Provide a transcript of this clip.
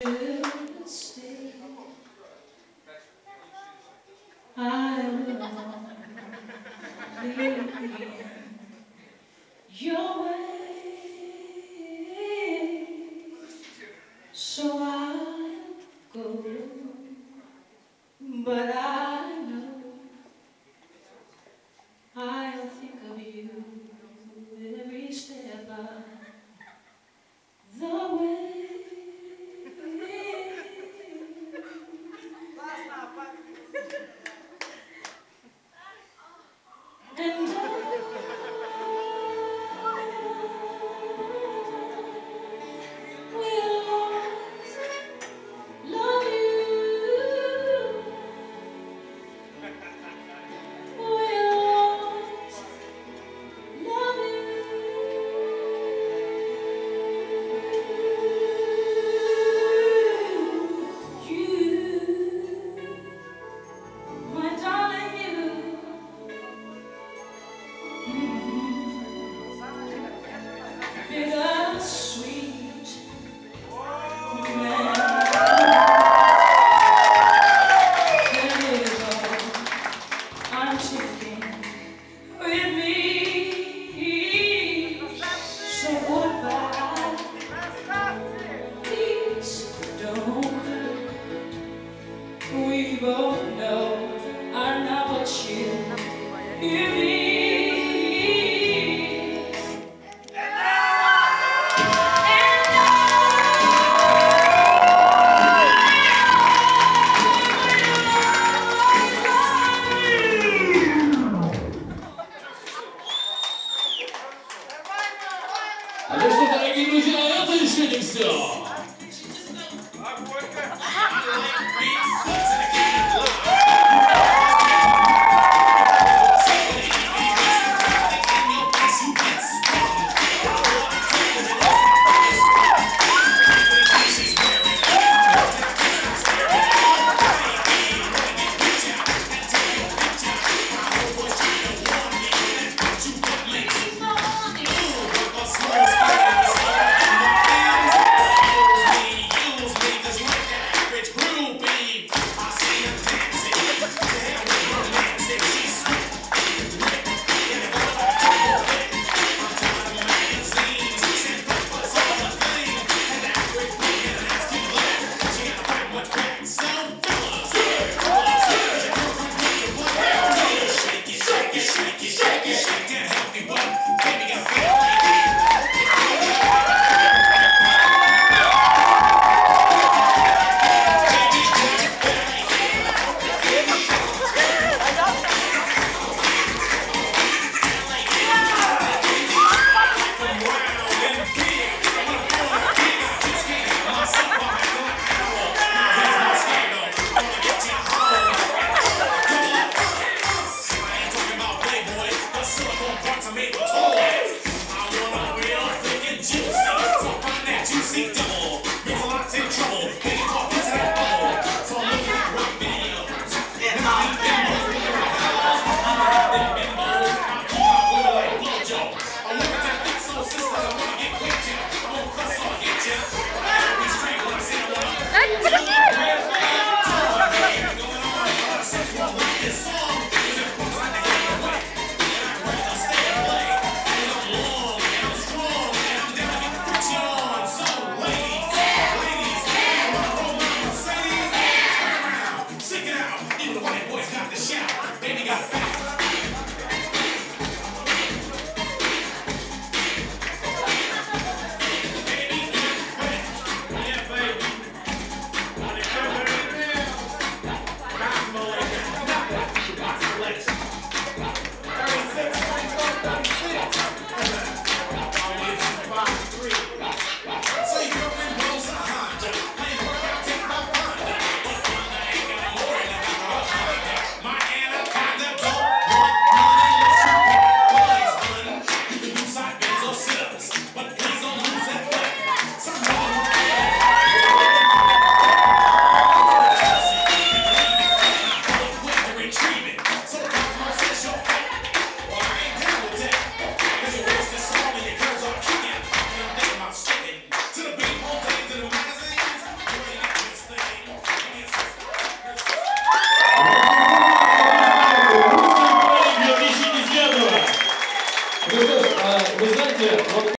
I will not leave your way. друзья, это еще не все. out. Even the white boys got the shout. Baby got a back.